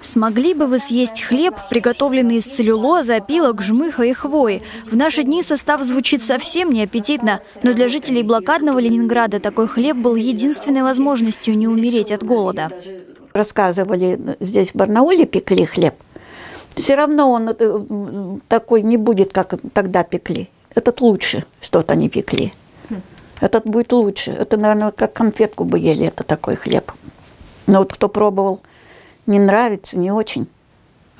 Смогли бы вы съесть хлеб, приготовленный из целлюлозы, опилок, жмыха и хвои? В наши дни состав звучит совсем неаппетитно, но для жителей блокадного Ленинграда такой хлеб был единственной возможностью не умереть от голода. Рассказывали, здесь в Барнауле пекли хлеб. Все равно он э, такой не будет, как тогда пекли. Этот лучше, что-то они пекли. Этот будет лучше. Это, наверное, как конфетку бы ели, это такой хлеб. Но вот кто пробовал – не нравится, не очень.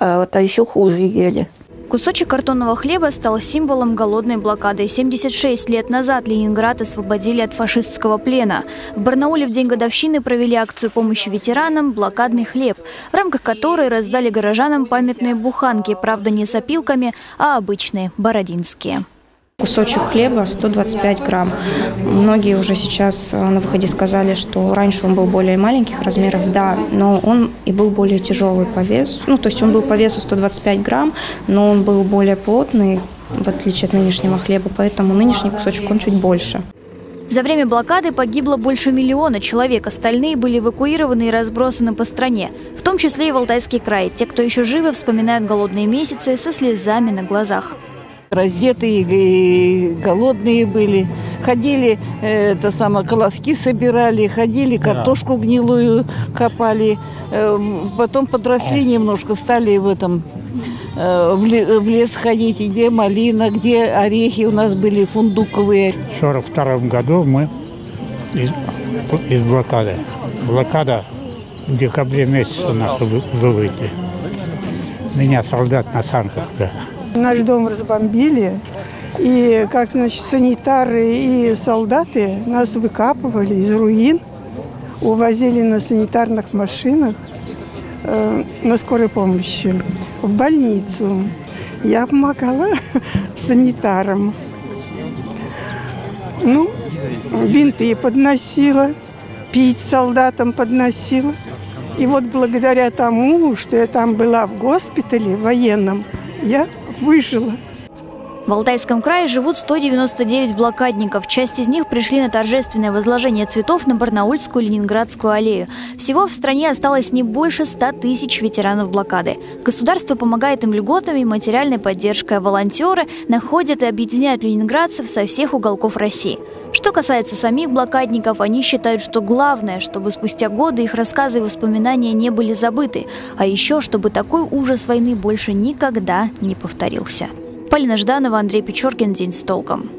А вот а еще хуже ели. Кусочек картонного хлеба стал символом голодной блокады. 76 лет назад Ленинград освободили от фашистского плена. В Барнауле в день годовщины провели акцию помощи ветеранам «Блокадный хлеб», в рамках которой раздали горожанам памятные буханки, правда не с опилками, а обычные, бородинские. Кусочек хлеба 125 грамм. Многие уже сейчас э, на выходе сказали, что раньше он был более маленьких размеров, да, но он и был более тяжелый по весу. Ну, то есть он был по весу 125 грамм, но он был более плотный, в отличие от нынешнего хлеба, поэтому нынешний кусочек он чуть больше. За время блокады погибло больше миллиона человек. Остальные были эвакуированы и разбросаны по стране, в том числе и в Алтайский край. Те, кто еще живы, вспоминают голодные месяцы со слезами на глазах. Раздетые и голодные были. Ходили, э, это самое, колоски собирали, ходили, картошку гнилую копали. Э, потом подросли немножко, стали в этом э, в лес ходить, где малина, где орехи у нас были фундуковые. В 1942 году мы из, из блокады. Блокада в декабре месяце у нас вывели. Меня солдат на санках. Да. Наш дом разбомбили, и как, значит, санитары и солдаты нас выкапывали из руин, увозили на санитарных машинах э, на скорой помощи в больницу. Я помогала санитарам. Ну, бинты подносила, пить солдатам подносила. И вот благодаря тому, что я там была в госпитале военном, я выжила. В Алтайском крае живут 199 блокадников. Часть из них пришли на торжественное возложение цветов на Барнаульскую Ленинградскую аллею. Всего в стране осталось не больше 100 тысяч ветеранов блокады. Государство помогает им льготами материальной поддержкой. Волонтеры находят и объединяют ленинградцев со всех уголков России. Что касается самих блокадников, они считают, что главное, чтобы спустя годы их рассказы и воспоминания не были забыты, а еще, чтобы такой ужас войны больше никогда не повторился. Полина Жданова, Андрей Печоркин. День с толком.